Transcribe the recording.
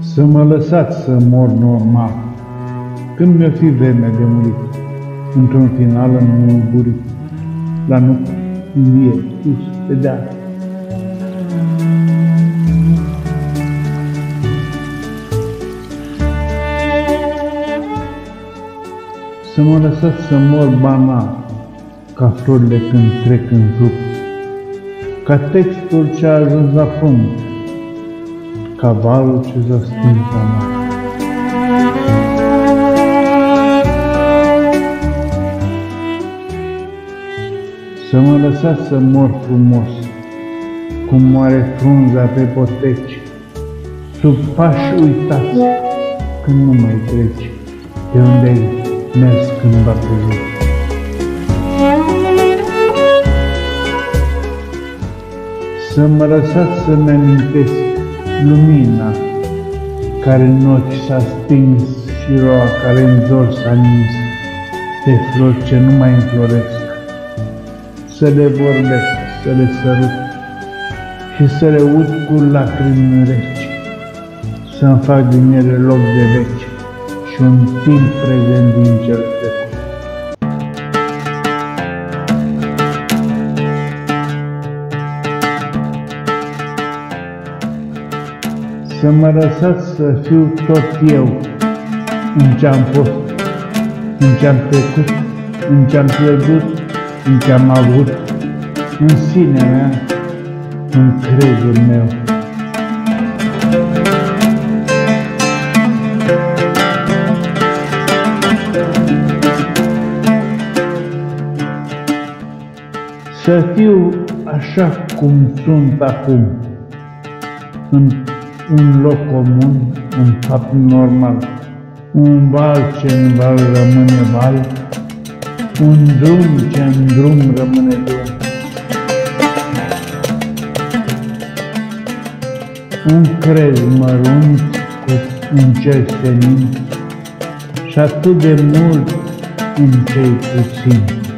Să mă lăsați să mor normal, când mi-o fi vremea de murit, într-un final înmulburit, la nu vie, sus, pe deal. Să mă lăsați să mor banal, ca florile când trec în trup, ca textul ce a ajuns la pământ, ca valul ce s-a stins la mare. Să mă lăsați să mor frumos, cum moare frunza pe poteci, sub pași uitați, când nu mai treci, de unde ai mers când va plăcut. Să mă lăsați să-mi amintesc lumina care în ochi s-a stins și roa care în zor s-a nins de flori ce nu mai înfloresc să le vorbesc, să le sărut și să le ud cu lacrimi reci, să-mi fac din ele loc de veci și un timp prezent din cel Să mă lăsați să fiu tot eu în ce-am fost, în ce-am trecut, în ce-am pierdut, în ce am avut, în sinea mea, în crezul meu. Să fiu așa cum sunt acum, în un loc comun, un fapt normal, un val ce în val rămâne val, un drum ce în drum rămâne drum. Un crez mărunt cu un cer senin și atât de mult în cei puțin.